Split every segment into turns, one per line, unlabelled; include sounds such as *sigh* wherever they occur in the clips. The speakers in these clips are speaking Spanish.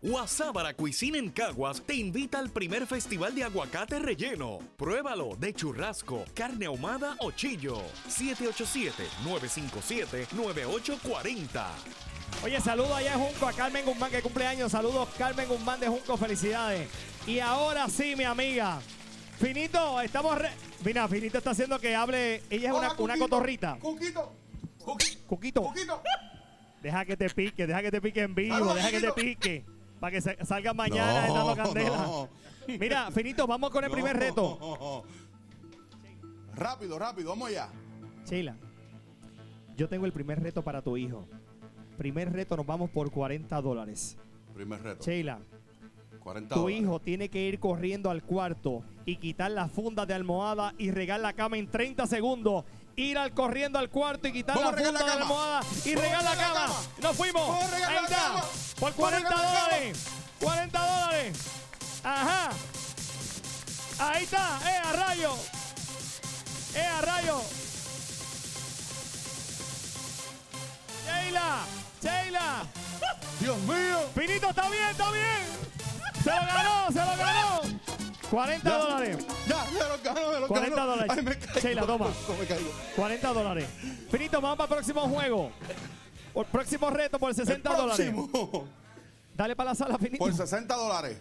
Guasábara Cuisine en Caguas te invita al primer festival de aguacate relleno. Pruébalo de churrasco, carne ahumada o chillo. 787-957-9840.
Oye, saludo allá en Junco a Carmen Guzmán que cumple años. Saludos Carmen Guzmán de Junco, felicidades. Y ahora sí, mi amiga. Finito, estamos... re- Mira, Finito está haciendo que hable... Ella es una,
Hola,
una
Cuquito.
cotorrita.
Cuquito. Cuqui-
Cuquito,
Cuquito.
deja que te pique, deja que te pique en vivo, deja que te pique. Para que sa- salga mañana
No,
dando candela.
no.
Mira, Finito, vamos con el primer reto.
Rápido, rápido, vamos allá.
Sheila, yo tengo el primer reto para tu hijo. Primer reto, nos vamos por 40 dólares.
Primer reto.
Sheila,
40
tu
dólares.
hijo tiene que ir corriendo al cuarto y quitar las fundas de almohada y regar la cama en 30 segundos. Ir al corriendo al cuarto y quitar la
a regar
funda
la
de la almohada y
Vamos a
regar la cama. Nos fuimos. Ahí está. Por
Vamos a
40
regar la cama.
dólares. 40 dólares. Ajá. Ahí está. Eh, a rayo. Eh, a rayo. Sheila. Sheila.
Dios mío.
Finito, está bien, está bien. Se lo ganó, se lo ganó. 40
Ya.
dólares.
Ya, me lo gano, me lo
40
gano.
dólares.
Ay, me caigo.
Sheila, toma. *laughs*
Me caigo.
40 dólares. Finito, vamos para el próximo juego. Por próximo reto por 60
El
dólares. Dale para la sala, Finito.
Por 60 dólares.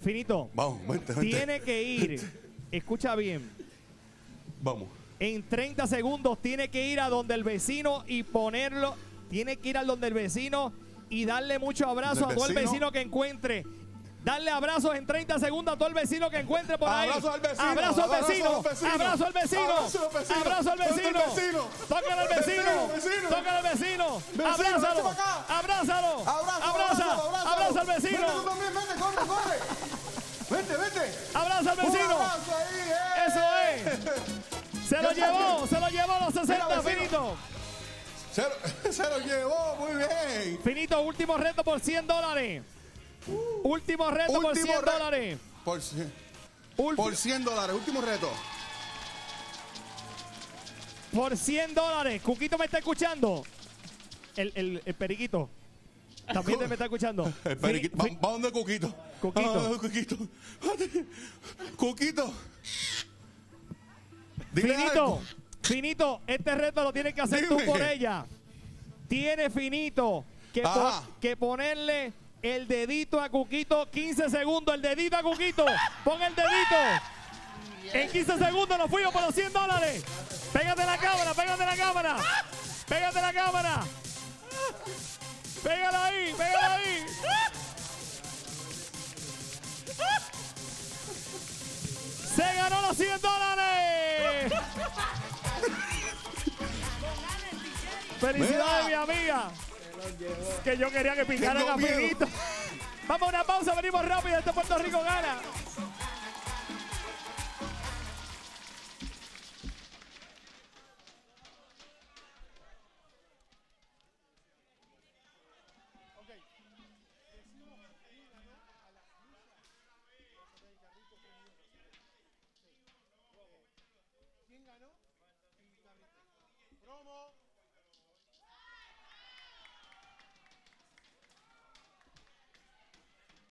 Finito,
Vamos, vente, vente.
tiene que ir. *laughs* Escucha bien.
Vamos.
En 30 segundos tiene que ir a donde el vecino y ponerlo. Tiene que ir a donde el vecino y darle mucho abrazo a
¿Del
todo el
vecino
que encuentre. Darle abrazos en 30 segundos a todo el vecino que encuentre por ahí.
Abrazo al vecino,
Abrazo al vecino. Abrazo al vecino.
Abrazo al vecino.
Abrazo al
¿Dónde
vecino.
está el vecino?
Tócale al vecino. Tócale al vecino. Abrázalo. Abrázalo.
Abrazo,
Abraza. Abraza al vecino.
Vente, vente.
Abraza al vecino.
abrazo ahí, eh.
Eso es. Se lo llevó. Se lo llevó los 60,
Mira, vecino.
Finito.
Se lo, *laughs* se lo llevó, muy bien.
Finito, último reto por 100 dólares. Último reto por
Último
100
re-
dólares.
Por, cien-
Ulti-
por 100 dólares, último reto.
por 100 dólares. Cuquito me está escuchando. El, el, el periquito. También te me está escuchando. *laughs*
El periquito.
Fi-
Va, va donde Cuquito.
Cuquito.
Va donde Cuquito. Cuquito. Dile
Finito,
algo.
finito, este reto lo tienes que hacer tú por ella. Tiene finito que, po-
Ajá.
que ponerle el dedito a Cuquito 15 segundos. El dedito a Cuquito. Pon el dedito. En 15 segundos nos fuimos por los 100 dólares. Pégate la cámara, pégate la cámara. Pégate la cámara. Pégala ahí, pégala ahí. Se ganó los 100 dólares. *laughs* Felicidades, mi amiga. Que yo quería que
Tengo
a. Finito. Vamos a una pausa, venimos rápido. Este Puerto Rico gana.